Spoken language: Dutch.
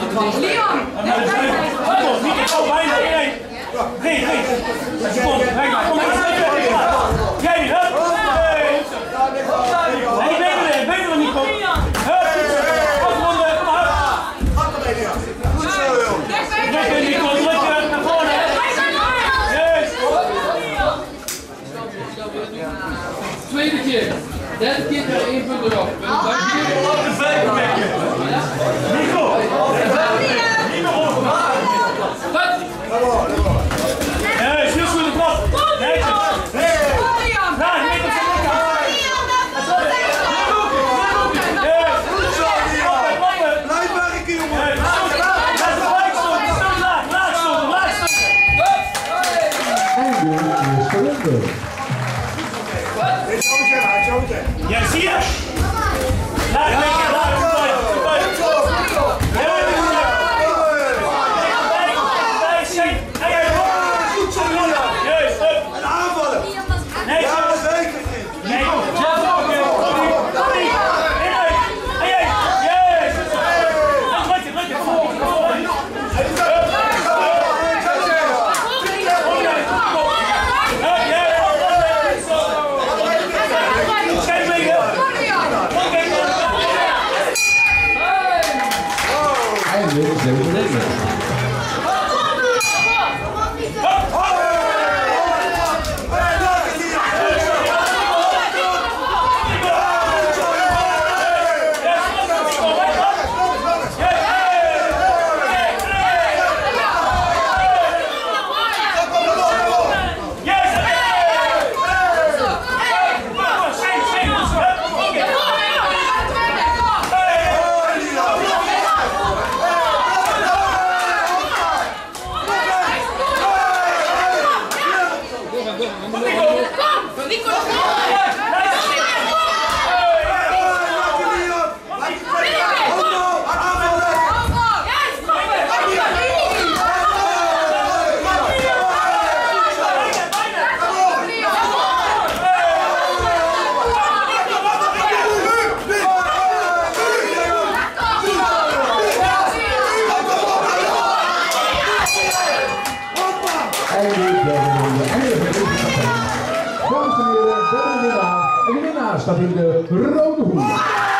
Leon! Nee, nee, nee. Niet al bijna. Nee, nee. Nee, nee. Zet kinderen in voor de rok. Nico. Niet wel. de vijf bekken. Nico! Nico, maar! Wat? Nee, de klas. Nee, nee. Thank you. E assim. É. En de derde En de verliezende Dames en heren, de winnaar. En de winnaar staat in de rode hoed.